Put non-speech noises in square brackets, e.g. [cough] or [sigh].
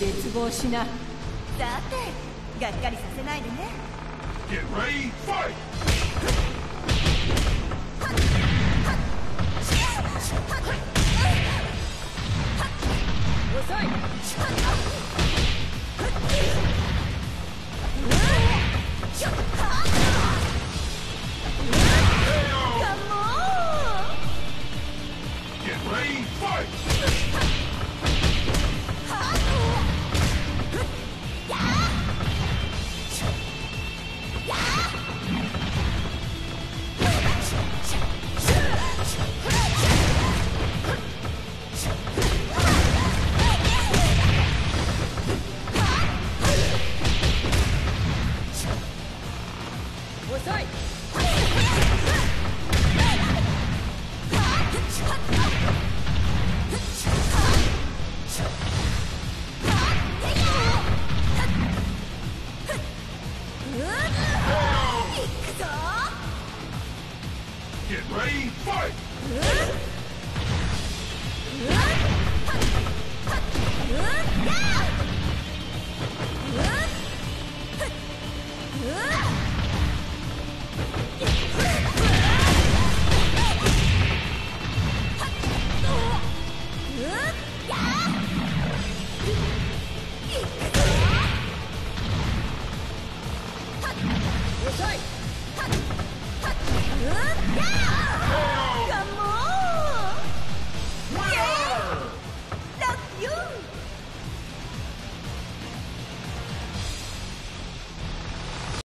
絶望しなさてがっかりさせないでね Get ready, fight! 遅 [laughs] い Get rồi, hết Huh?